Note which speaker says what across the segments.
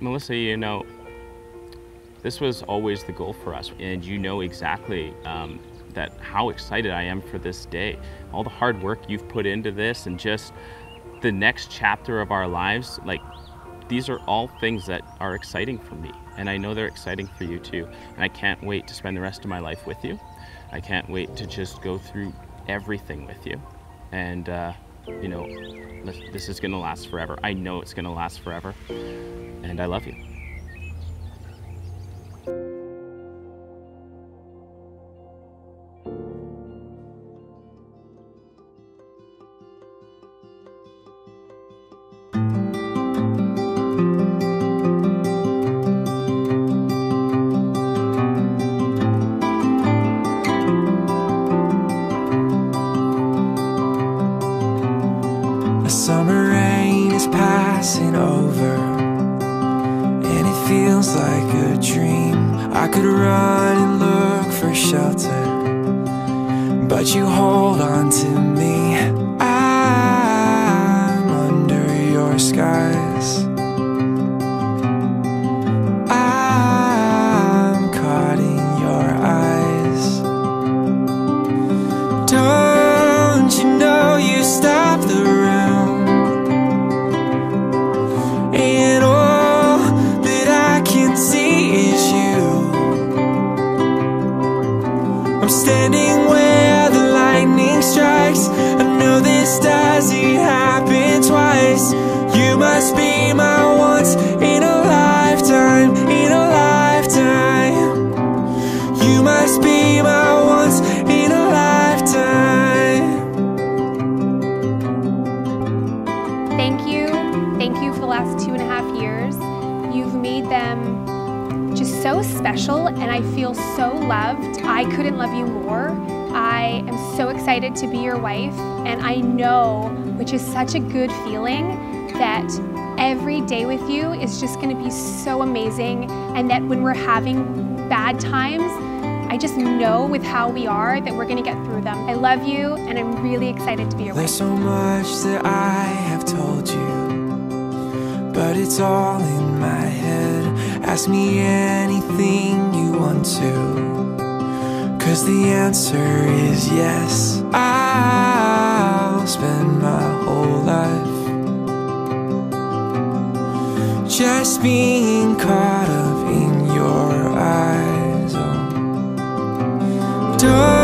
Speaker 1: Melissa, you know, this was always the goal for us, and you know exactly um, that how excited I am for this day. All the hard work you've put into this, and just the next chapter of our lives, like these are all things that are exciting for me, and I know they're exciting for you too. And I can't wait to spend the rest of my life with you. I can't wait to just go through everything with you, and uh, you know, this is gonna last forever. I know it's gonna last forever and I love you.
Speaker 2: Summer rain is passing over And it feels like a dream. I could run and look for shelter But you hold on to me I'm standing where the lightning strikes. I know this doesn't happen twice. You must be my once
Speaker 3: so special and I feel so loved. I couldn't love you more. I am so excited to be your wife and I know, which is such a good feeling, that every day with you is just gonna be so amazing and that when we're having bad times, I just know with how we are that we're gonna get through them. I love you and I'm really excited to be your wife.
Speaker 2: There's
Speaker 3: wife.
Speaker 2: so much that I have told you, but it's all in my head. Ask me anything you want to Cause the answer is yes I'll spend my whole life Just being caught up in your eyes oh. Don't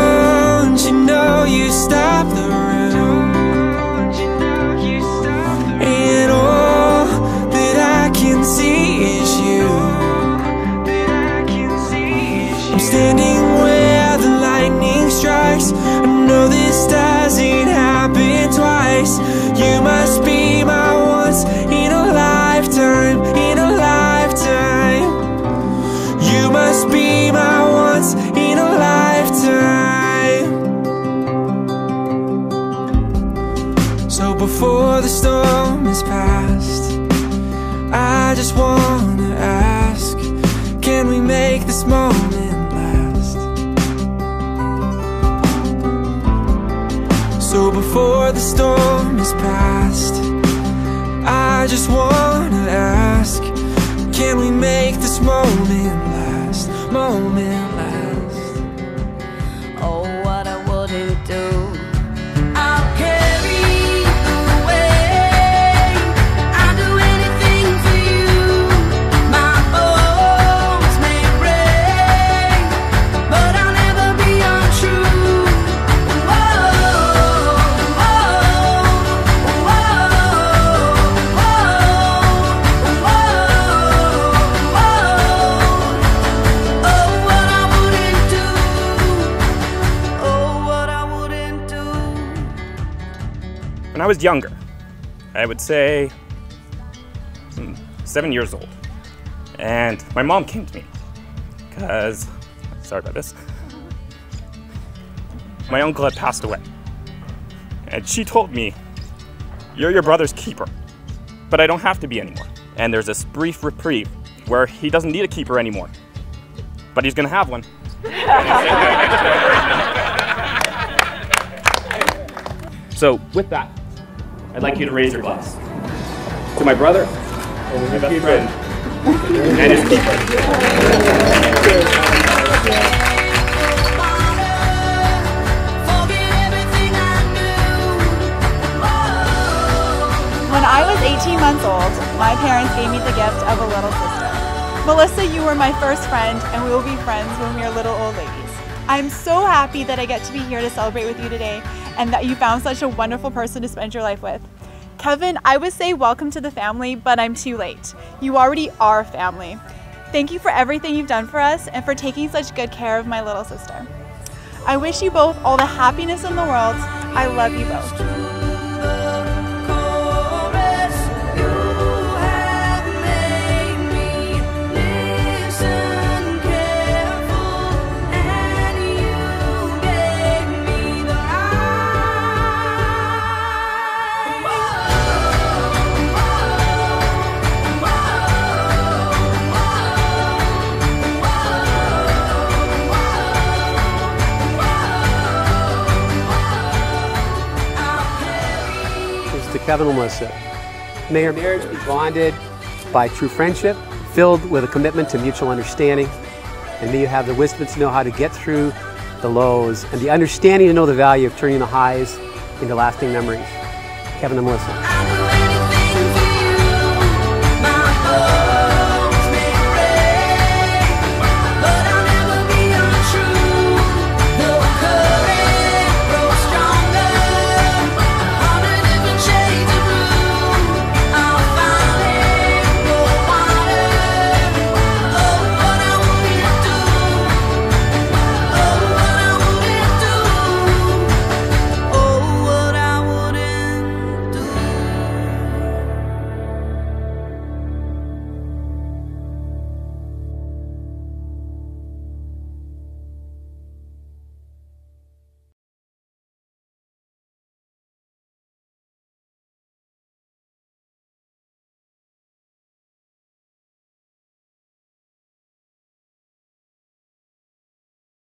Speaker 2: So before the storm is past I just wanna ask Can we make this moment last? So before the storm is past I just wanna ask Can we make this moment last Moment
Speaker 4: When I was younger, I would say hmm, seven years old, and my mom came to me because, sorry about this, my uncle had passed away. And she told me, You're your brother's keeper, but I don't have to be anymore. And there's this brief reprieve where he doesn't need a keeper anymore, but he's gonna have one. so, with that, I'd like you to raise your glass. To my brother, and my best friend, and his keeper.
Speaker 5: When I was 18 months old, my parents gave me the gift of a little sister. Melissa, you were my first friend, and we will be friends when we are little old ladies. I'm so happy that I get to be here to celebrate with you today and that you found such a wonderful person to spend your life with. Kevin, I would say welcome to the family, but I'm too late. You already are family. Thank you for everything you've done for us and for taking such good care of my little sister. I wish you both all the happiness in the world. I love you both.
Speaker 6: Kevin and Melissa. May your marriage be bonded by true friendship, filled with a commitment to mutual understanding, and may you have the wisdom to know how to get through the lows and the understanding to know the value of turning the highs into lasting memories. Kevin and Melissa.